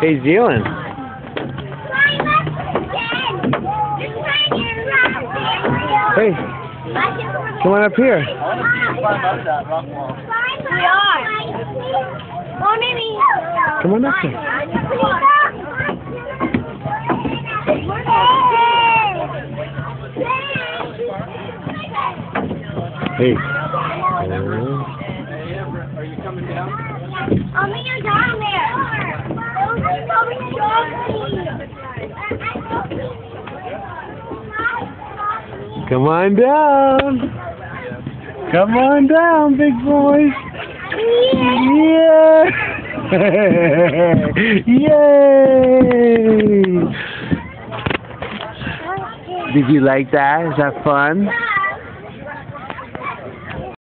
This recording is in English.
Hey, Zealand. Hey, come on up here. We are. Oh, Mimi. Come on up here. Hey. Hello. Are you coming down? Oh, Come on down. Come on down, big boy. Yeah. Yay. Did you like that? Is that fun?